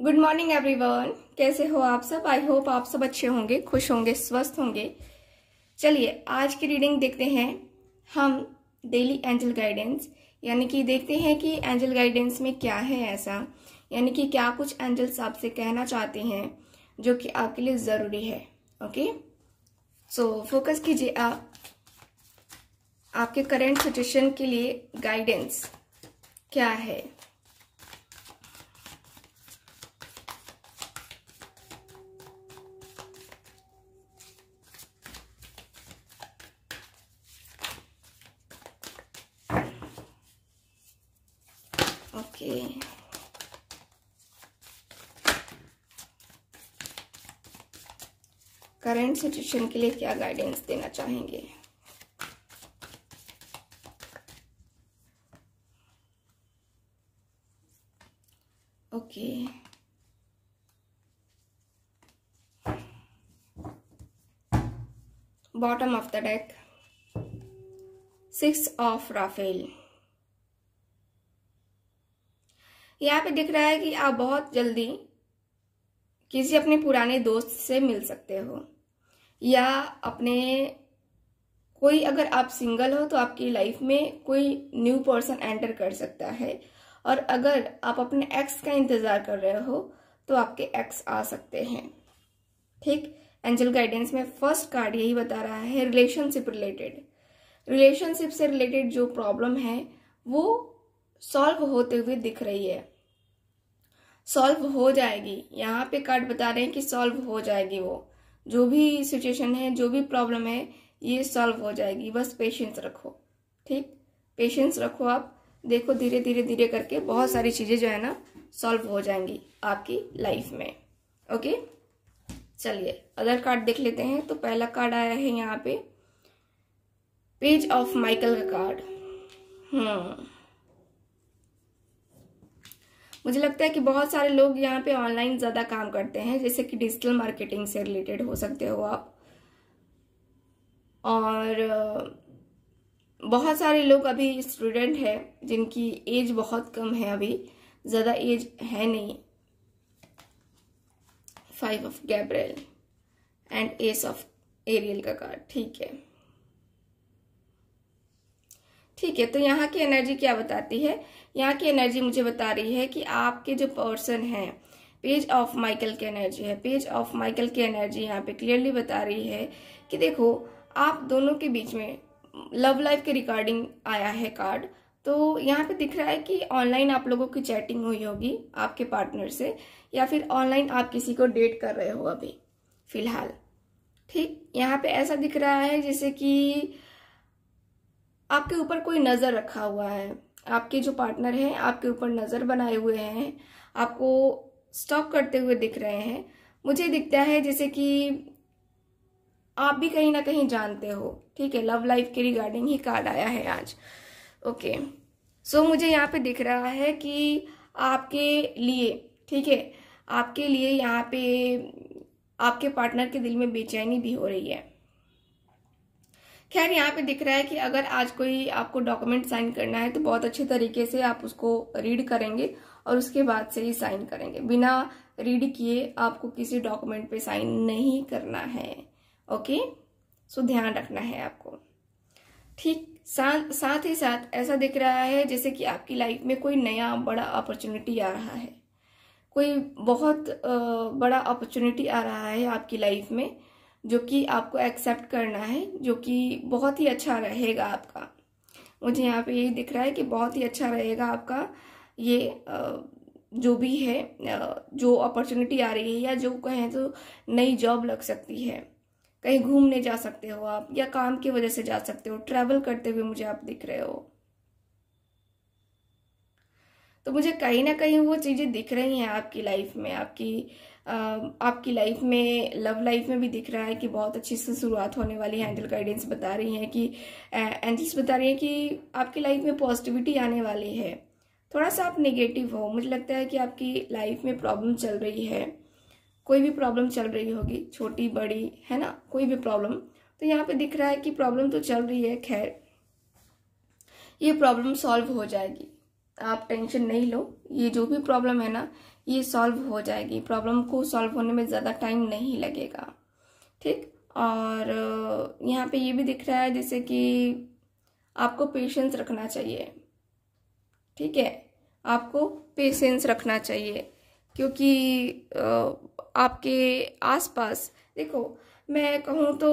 Good morning everyone कैसे हो आप सब? आई होप आप सब अच्छे होंगे, खुश होंगे, स्वस्थ होंगे। चलिए, आज की रीडिंग देखते हैं हम डेली एंजल गाइडेंस यानी कि देखते हैं कि एंजल गाइडेंस में क्या है ऐसा। यानी कि क्या कुछ एंजल्स आपसे कहना चाहते हैं, जो कि आपके लिए ज़रूरी है। ओके सो फोकस कीजिए आप आपके करेंट सिचुएशन के लिए गाइडेंस क्या है। ओके करंट सिचुएशन के लिए क्या गाइडेंस देना चाहेंगे? Okay bottom of the deck six of Raphael यहाँ पे दिख रहा है कि आप बहुत जल्दी किसी अपने पुराने दोस्त से मिल सकते हो। या अपने कोई अगर आप सिंगल हो तो आपकी लाइफ में कोई न्यू पर्सन एंटर कर सकता है। और अगर आप अपने एक्स का इंतज़ार कर रहे हो तो आपके एक्स आ सकते हैं। ठीक? एंजल गाइडेंस में फ़र्स्ट कार्ड यही बता रहा है, रिलेशनशिप रिलेटेड। रिलेशनशिप से रिलेटेड जो प्रॉब्लम है, वो सॉल्व होते हुए दिख रही है। सॉल्व हो जाएगी। यहाँ पे कार्ड बता रहे हैं कि सॉल्व हो जाएगी वो। जो भी सिचुएशन है, जो भी प्रॉब्लम है, ये सॉल्व हो जाएगी। बस पेशेंस रखो। ठीक? पेशेंस रखो आप। देखो धीरे धीरे धीरे करके बहुत सारी चीज़ें जो है ना, सॉल्व हो जाएँगी आपकी लाइफ में। ओके चलिए अदर कार्ड देख लेते हैं। तो पहला कार्ड आया है यहाँ पे। पेज ऑफ़ माइकल का कार्ड हम्म। मुझे लगता है कि बहुत सारे लोग यहाँ पे ऑनलाइन ज़्यादा काम करते हैं, जैसे कि डिजिटल मार्केटिंग से रिलेटेड हो सकते हो आप। और बहुत सारे लोग अभी स्टूडेंट हैं, जिनकी एज बहुत कम है अभी, ज़्यादा एज है नहीं। Five of Gabriel and ace of Ariel का कार्ड ठीक है। ठीक है तो यहाँ की एनर्जी क्या बताती है? यहाँ की एनर्जी मुझे बता रही है कि आपके जो पर्सन है पेज ऑफ़ माइकल की एनर्जी है। पेज ऑफ़ माइकल की एनर्जी यहाँ पे क्लियरली बता रही है कि देखो, आप दोनों के बीच में लव लाइफ के रिकॉर्डिंग आया है कार्ड तो यहाँ पे दिख रहा है कि ऑनलाइन आप लोगों की चैटिंग हुई होगी आपके पार्टनर से, या फिर ऑनलाइन आप किसी को डेट कर रहे हो अभी, फ़िलहाल। ठीक, यहाँ पे ऐसा दिख रहा है जैसे कि आपके ऊपर कोई नज़र रखा हुआ है। आपके जो पार्टनर हैं आपके ऊपर नज़र बनाए हुए हैं आपको स्टॉक करते हुए दिख रहे हैं। मुझे दिखता है जैसे कि आप भी कहीं ना कहीं जानते हो। ठीक है लव लाइफ के रिगार्डिंग ही कार्ड आया है आज। ओके सो so, मुझे यहाँ पे दिख रहा है कि आपके लिए ठीक है आपके लिए यहाँ पे आपके पार्टनर के दिल में बेचैनी भी हो रही है। खैर, यहाँ पे दिख रहा है कि अगर आज कोई आपको डॉक्यूमेंट साइन करना है तो बहुत अच्छे तरीके से आप उसको रीड करेंगे और उसके बाद से ही साइन करेंगे। बिना रीड किए आपको किसी डॉक्यूमेंट पे साइन नहीं करना है। ओके सो ध्यान रखना है आपको। ठीक साथ साथ ही साथ ऐसा दिख रहा है जैसे कि आपकी लाइफ में कोई नया बड़ा अपॉर्चुनिटी आ रहा है। कोई बहुत बड़ा अपॉर्चुनिटी आ रहा है आपकी लाइफ में। जो कि आपको एक्सेप्ट करना है, जो कि बहुत ही अच्छा रहेगा आपका। मुझे यहाँ पे यही दिख रहा है कि बहुत ही अच्छा रहेगा आपका ये जो भी है जो अपॉर्चुनिटी आ रही है या जो कहें तो नई जॉब लग सकती है। कहीं घूमने जा सकते हो आप या काम की वजह से जा सकते हो ट्रैवल करते हुए मुझे आप दिख रहे हो। तो मुझे कहीं ना कहीं वो चीज़ें दिख रही हैं आपकी लाइफ में, आपकी आपकी लाइफ में लव लाइफ में भी दिख रहा है कि बहुत अच्छी से शुरुआत होने वाली है। एंजल गाइडेंस बता रही हैं कि एंजल्स बता रही हैं कि आपकी लाइफ में पॉजिटिविटी आने वाली है। थोड़ा सा आप नेगेटिव हो, मुझे लगता है कि आपकी लाइफ में प्रॉब्लम चल रही है। कोई भी प्रॉब्लम चल रही होगी, छोटी, बड़ी, है ना? कोई भी प्रॉब्लम तो यहाँ पे दिख रहा है कि प्रॉब्लम तो चल रही है, खैर, ये प्रॉब्लम सॉल्व हो जाएगी। आप टेंशन नहीं लो। ये जो भी प्रॉब्लम है ना, ये सॉल्व हो जाएगी। प्रॉब्लम को सॉल्व होने में ज़्यादा टाइम नहीं लगेगा। ठीक? और यहाँ पे ये भी दिख रहा है जैसे कि आपको पेशेंस रखना चाहिए। ठीक है? आपको पेशेंस रखना चाहिए। क्योंकि आपके आसपास, देखो, मैं कहूँ तो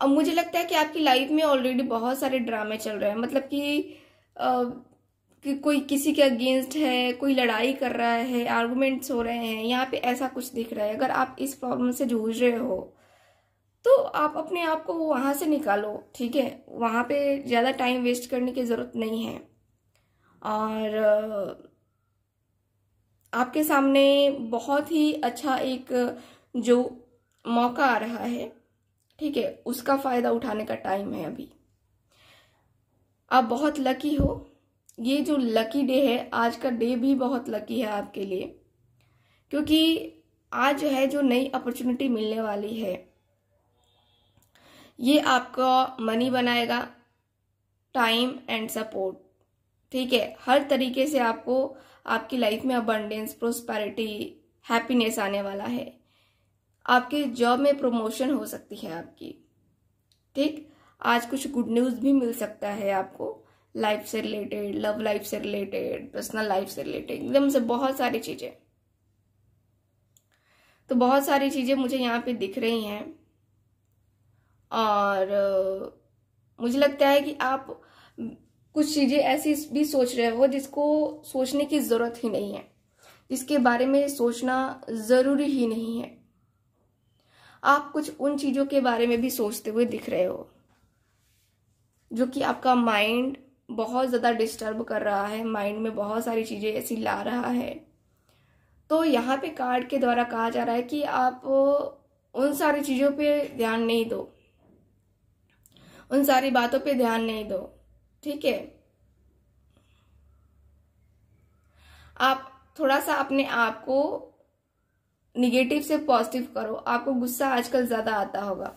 अब मुझे लगता है कि आपकी लाइफ में ऑलरेडी बहुत सारे ड्रामे चल रहे हैं। मतलब कि आ, कि कोई किसी के अगेंस्ट है कोई लड़ाई कर रहा है आर्गूमेंट्स हो रहे हैं यहाँ पे ऐसा कुछ दिख रहा है। अगर आप इस प्रॉब्लम से जूझ रहे हो तो आप अपने आप को वहाँ से निकालो ठीक है? वहाँ पे ज़्यादा टाइम वेस्ट करने की ज़रूरत नहीं है। और आपके सामने बहुत ही अच्छा एक जो मौका आ रहा है ठीक है, उसका फ़ायदा उठाने का टाइम है अभी। आप बहुत लकी हो। ये जो लकी डे है, आज का डे भी बहुत लकी है आपके लिए। क्योंकि आज है जो नई अपॉर्चुनिटी मिलने वाली है। ये आपका मनी बनाएगा टाइम एंड सपोर्ट ठीक है, हर तरीके से आपको आपकी लाइफ में अबंडेंस प्रोस्पैरिटी हैप्पीनेस आने वाला है। आपके जॉब में प्रमोशन हो सकती है आपकी। ठीक? आज कुछ गुड न्यूज़ भी मिल सकता है आपको। लाइफ से रिलेटेड लव लाइफ से रिलेटेड पर्सनल लाइफ से रिलेटेड एकदम से बहुत सारी चीज़ें। तो बहुत सारी चीज़ें मुझे यहाँ पे दिख रही हैं। और मुझे लगता है कि आप कुछ चीज़ें ऐसी भी सोच रहे हो जिसको सोचने की ज़रूरत ही नहीं है। जिसके बारे में सोचना ज़रूरी ही नहीं है। आप कुछ उन चीज़ों के बारे में भी सोचते हुए दिख रहे हो, जो कि आपका माइंड बहुत ज़्यादा डिस्टर्ब कर रहा है माइंड में बहुत सारी चीज़ें ऐसी ला रहा है। तो यहाँ पे कार्ड के द्वारा कहा जा रहा है कि आप उन सारी चीज़ों पे ध्यान नहीं दो। उन सारी बातों पे ध्यान नहीं दो, ठीक है? आप थोड़ा सा अपने आप को निगेटिव से पॉजिटिव करो। आपको गुस्सा आजकल ज़्यादा आता होगा।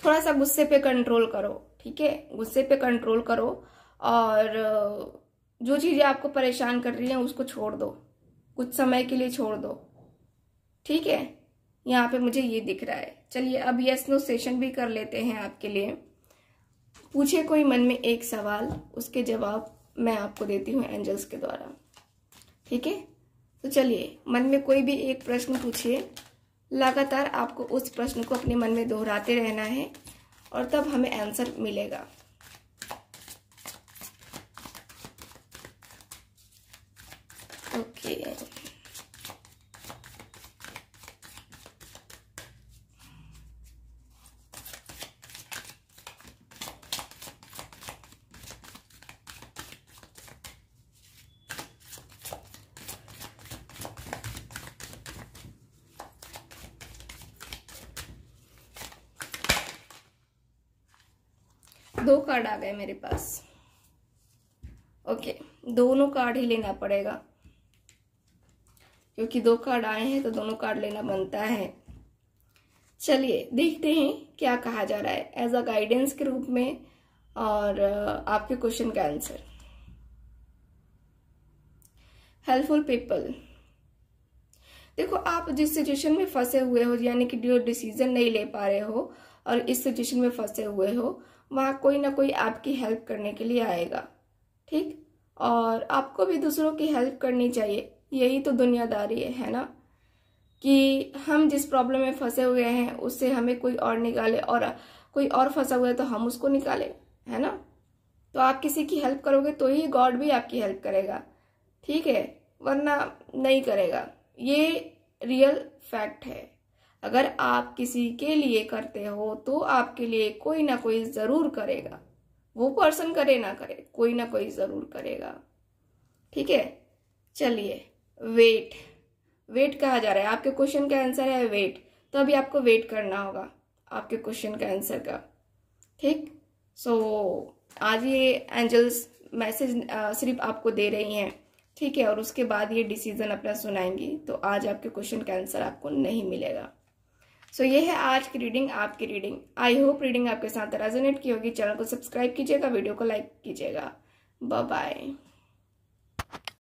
थोड़ा सा गुस्से पे कंट्रोल करो, ठीक है? गुस्से पे कंट्रोल करो और, जो चीज़ें आपको परेशान कर रही हैं, उसको छोड़ दो। कुछ समय के लिए छोड़ दो। ठीक है? यहाँ पे मुझे ये दिख रहा है। चलिए, अब यस नो सेशन भी कर लेते हैं आपके लिए। पूछे कोई मन में एक सवाल, उसके जवाब मैं आपको देती हूँ एंजल्स के द्वारा। ठीक है? तो चलिए, मन में कोई भी एक प्रश्न पूछिए। लगातार आपको उस प्रश्न को अपने मन में दोहराते रहना है और तब हमें आंसर मिलेगा। ओके। दो कार्ड आ गए मेरे पास। ओके दोनों कार्ड ही लेना पड़ेगा। क्योंकि दो कार्ड आए हैं तो दोनों कार्ड लेना बनता है। चलिए, देखते हैं क्या कहा जा रहा है। एज अ गाइडेंस के रूप में और आपके क्वेश्चन का आंसर हेल्पफुल पीपल देखो, आप जिस सिचुएशन में फंसे हुए हो, यानी कि जो डिसीज़न नहीं ले पा रहे हो, और इस सिचुएशन में फंसे हुए हो वहाँ कोई ना कोई आपकी हेल्प करने के लिए आएगा, ठीक? और आपको भी दूसरों की हेल्प करनी चाहिए, यही तो दुनियादारी है है ना? कि हम जिस प्रॉब्लम में फंसे हुए हैं, उससे हमें कोई और निकाले और कोई और फंसा हुआ है तो हम उसको निकाले, है ना? तो आप किसी की हेल्प करोगे तो ही गॉड भी आपकी हेल्प करेगा, ठीक है? वरना नहीं करेगा। ये रियल फैक्ट है। अगर आप किसी के लिए करते हो तो आपके लिए कोई ना कोई ज़रूर करेगा। वो पर्सन करे ना करे कोई ना कोई ज़रूर करेगा। ठीक है? चलिए वेट वेट कहा जा रहा है? आपके क्वेश्चन का आंसर है वेट तो अभी आपको वेट करना होगा आपके क्वेश्चन का आंसर का। ठीक? सो so, आज ये एंजल्स मैसेज सिर्फ़ आपको दे रही हैं। ठीक है? और उसके बाद ये डिसीज़न अपना सुनाएँगी। तो आज आपके क्वेश्चन का आंसर आपको नहीं मिलेगा। सो so, ये है आज की रीडिंग आपकी रीडिंग आई होप रीडिंग आपके साथ रेजोनेट की होगी. चैनल को सब्सक्राइब कीजिएगा वीडियो को लाइक कीजिएगा. बाय